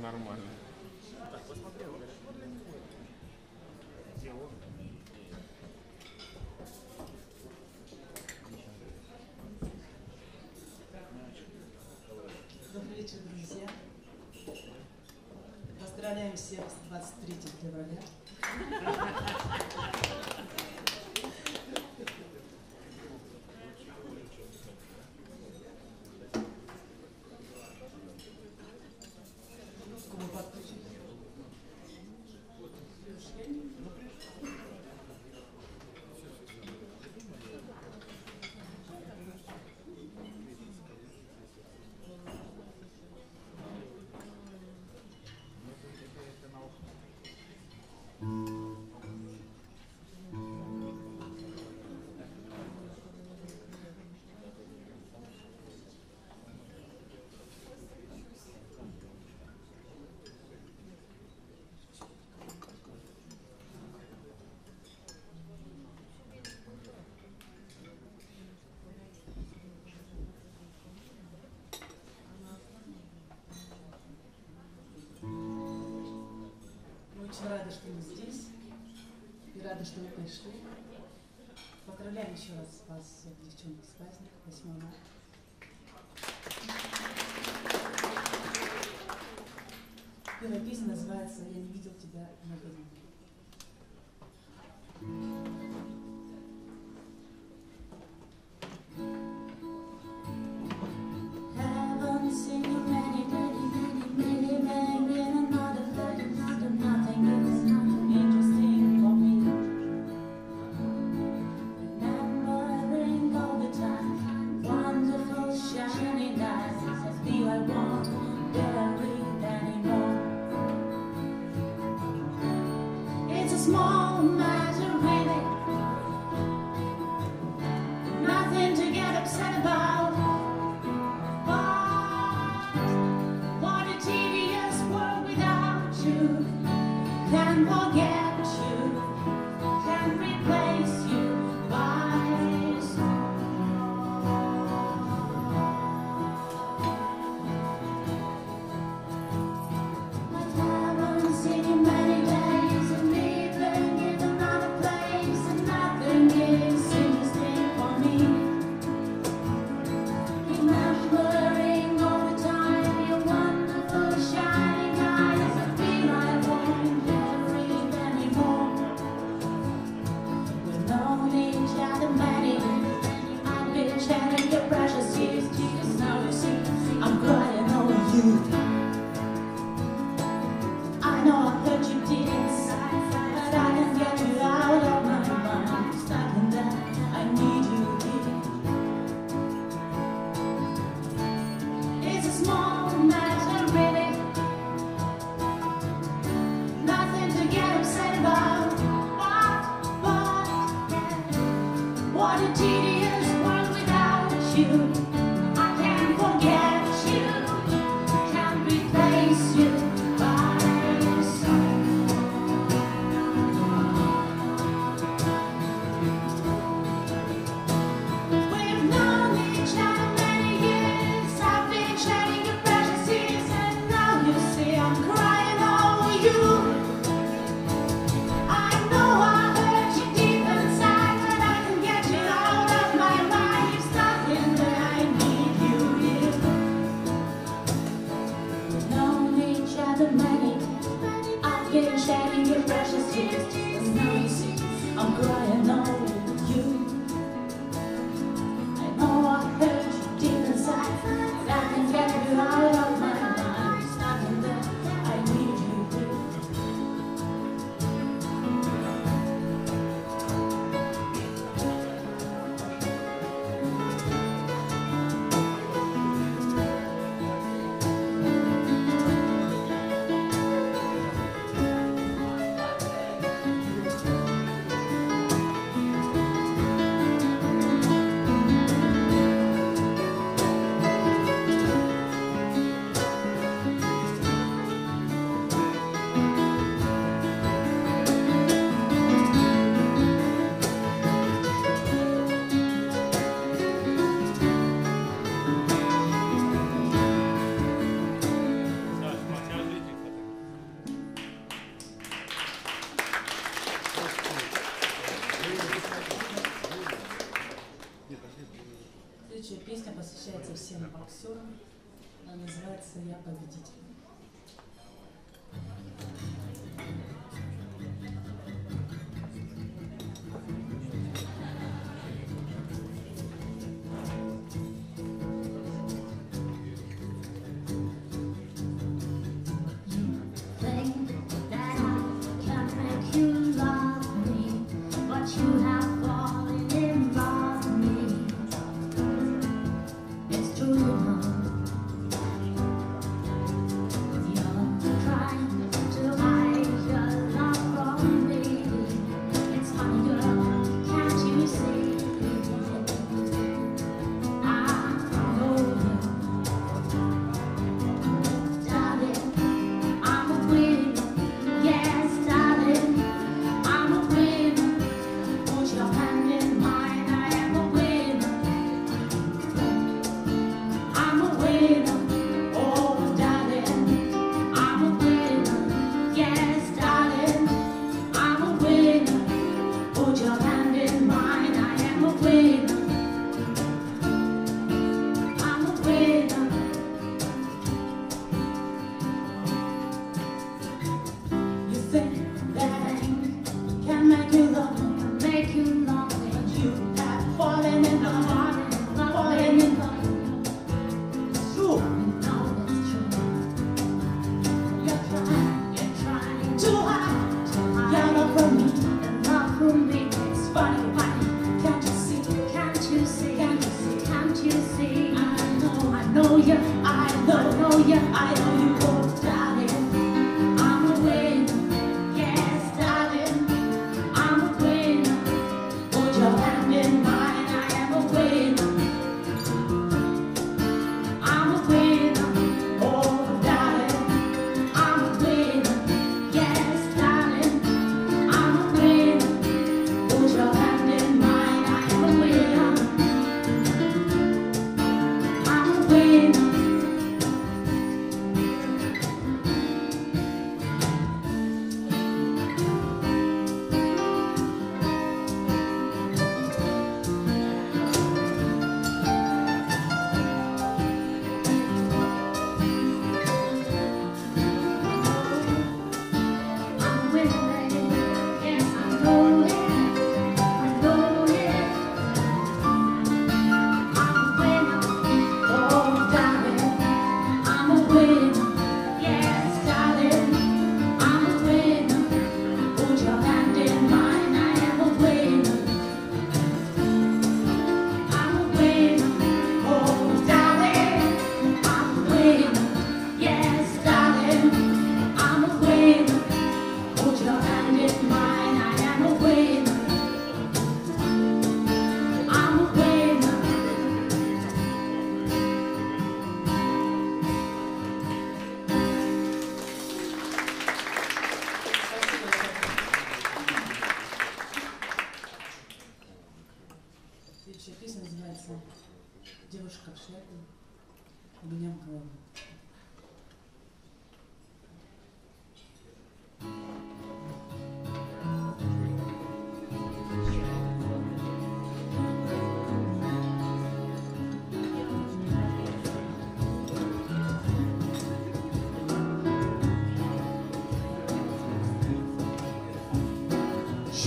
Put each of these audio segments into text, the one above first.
Нормально. Добрый вечер, друзья. Поздравляем всех с 23 февраля. рада, что мы здесь, и рада, что вы пришли. Поздравляю еще раз вас, всех девчонок, с праздником 8 марта. Первая песня называется «Я не видел тебя на времени». Боксерам. Она называется «Я победитель».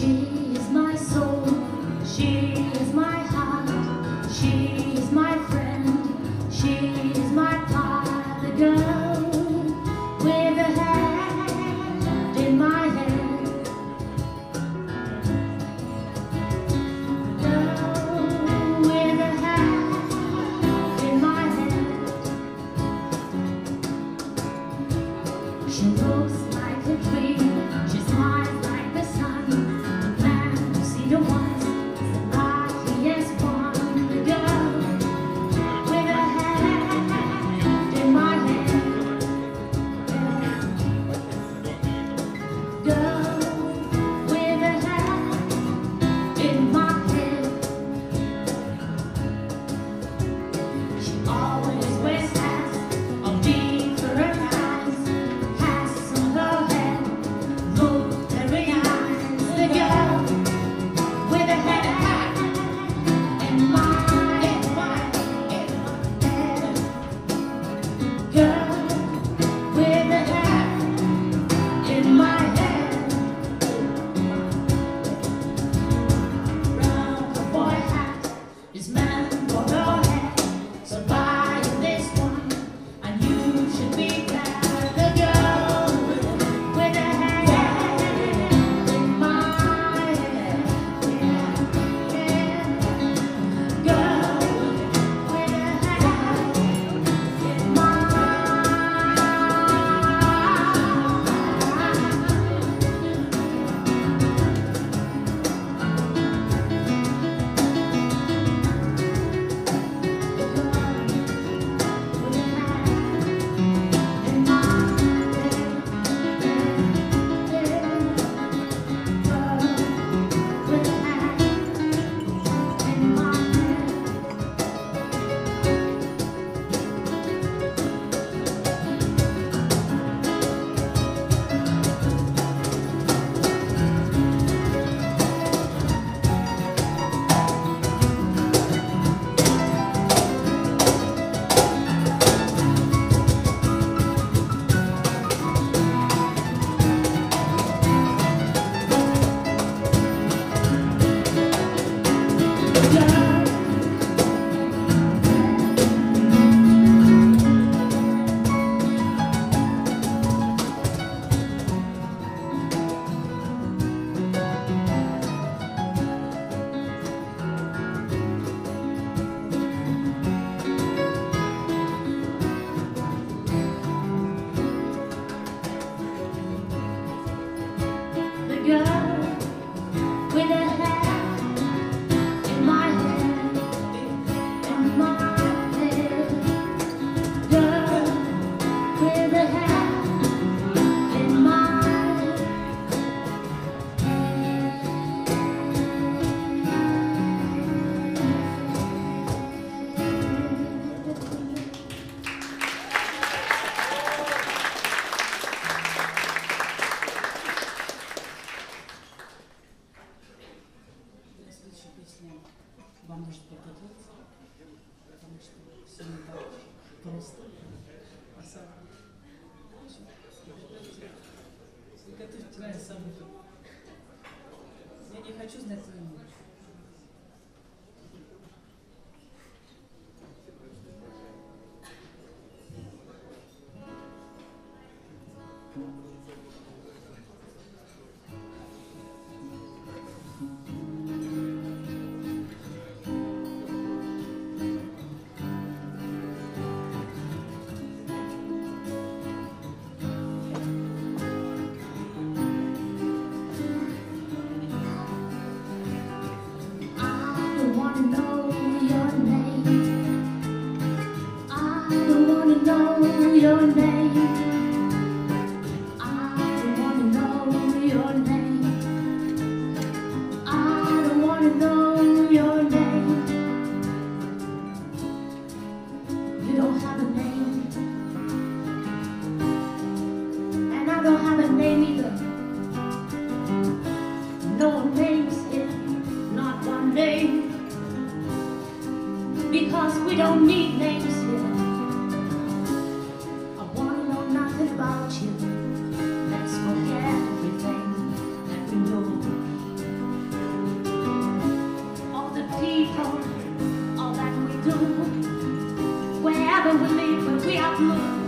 Jesus. Хочу знать твое имя. look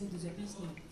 c'est déjà Disney.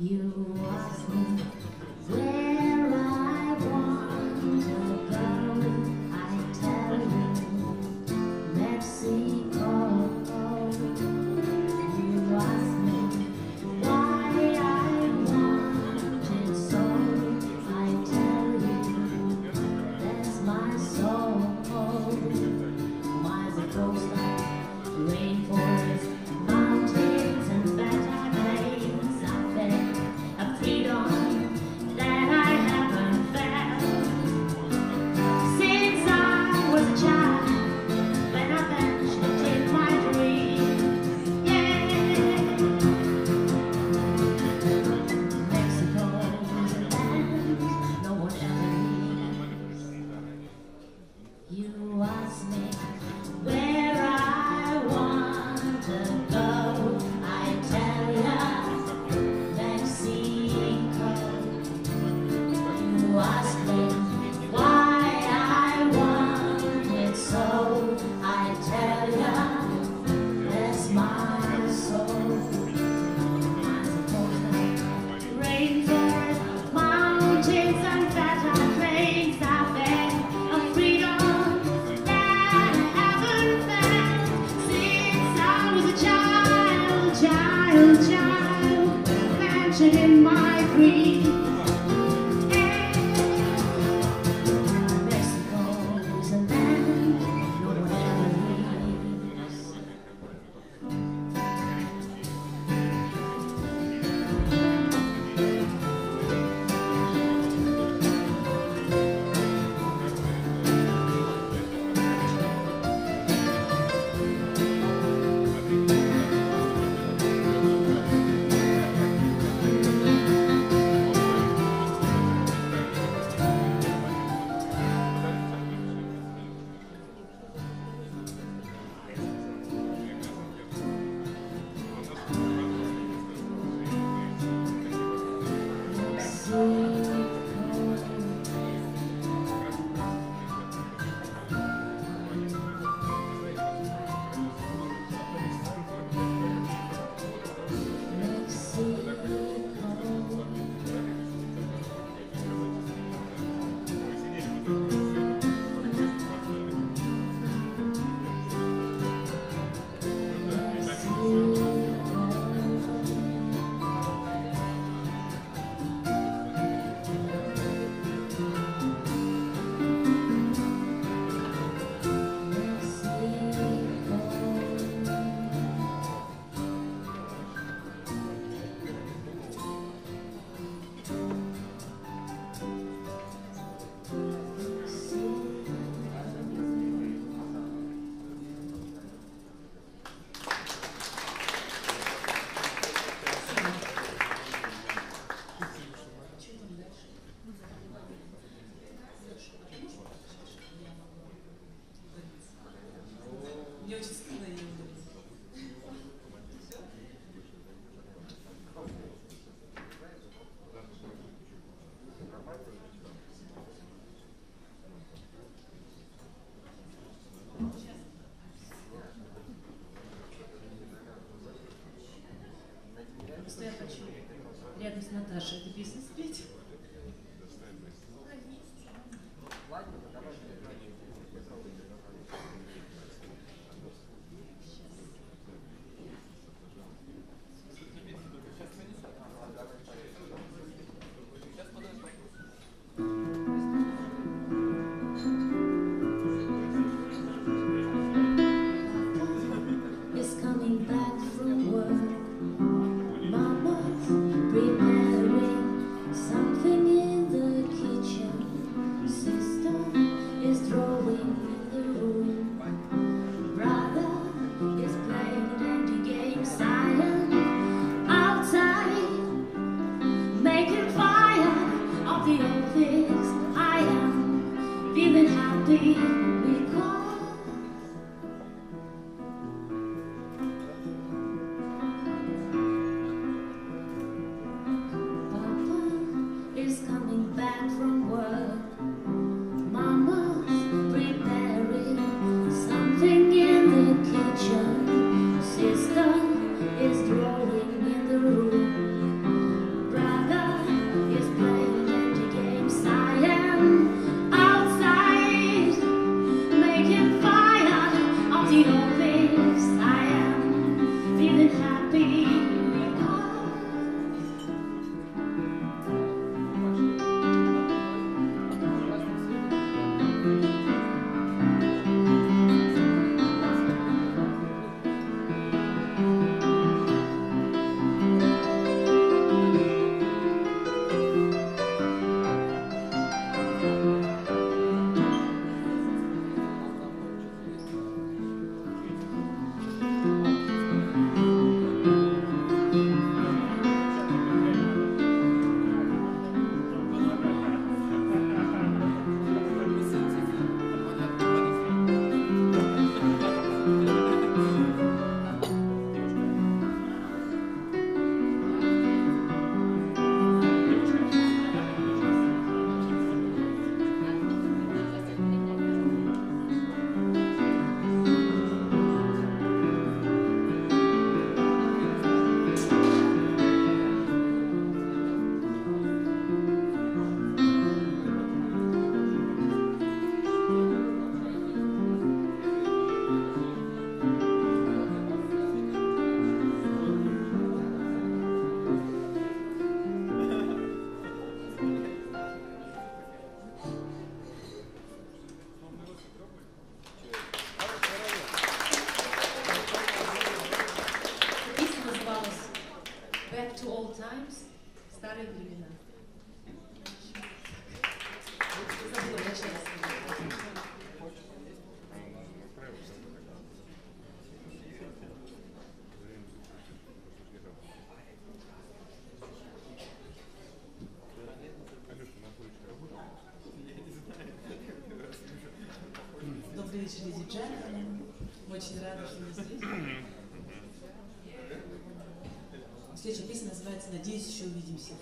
You просто я хочу рядом с Наташей это бизнес спеть. Называется «Надеюсь, еще увидимся».